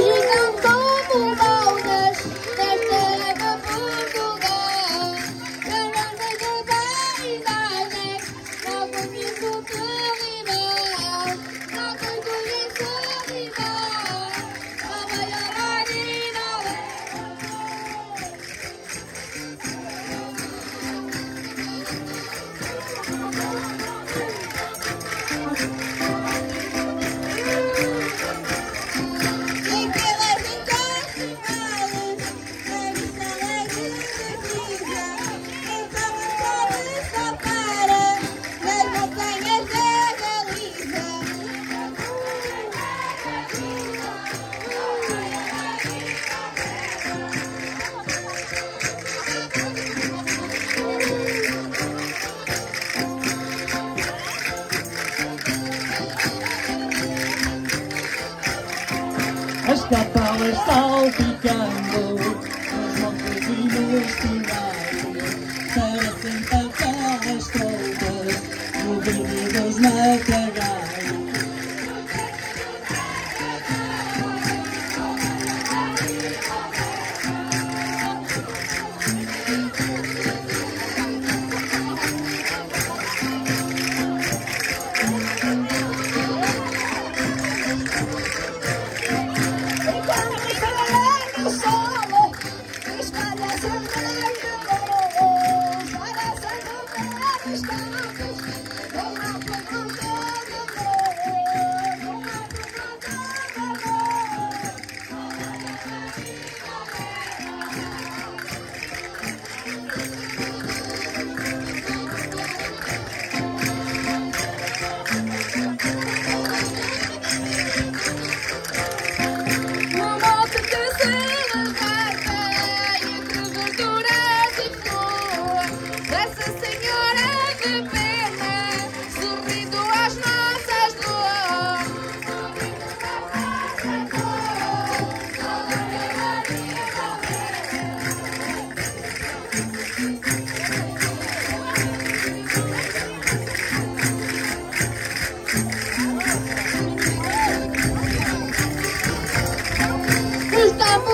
一个 salpicando Los montes y los pilares Parecen papas todas Movidos na cagada Thank you. Stop